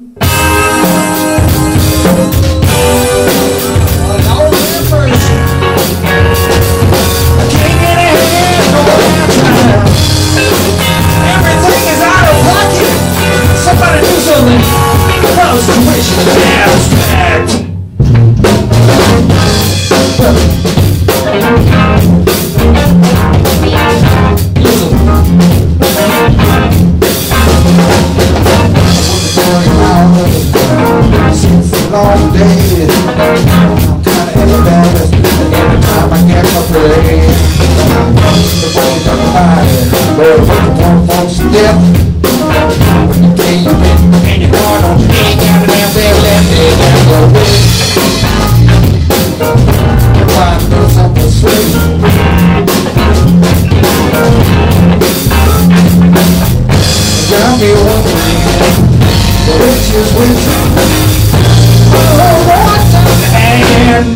you long days. I'm kinda embarrassed Every time I catch a plane The way you. talk about it Girl, one more step When you say you've And you're going on your head Down and down, down, down, down, down the way Why do something sweet Got me wondering Which is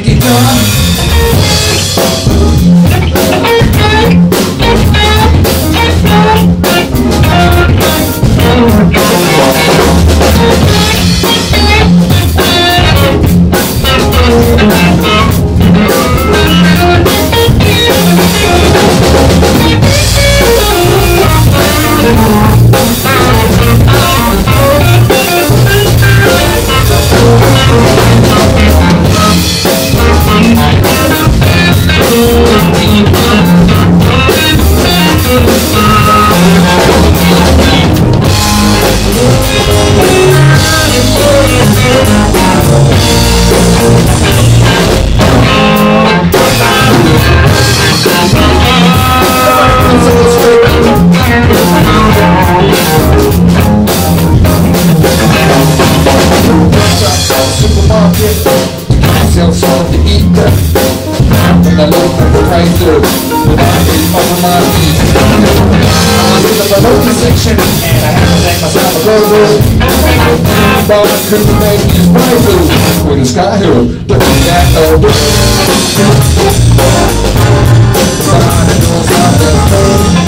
Come and at the prices, it's over my feet. I was in the local section and I had to make myself a burger. But I couldn't make these prices with a sky hill. But that old But I know something.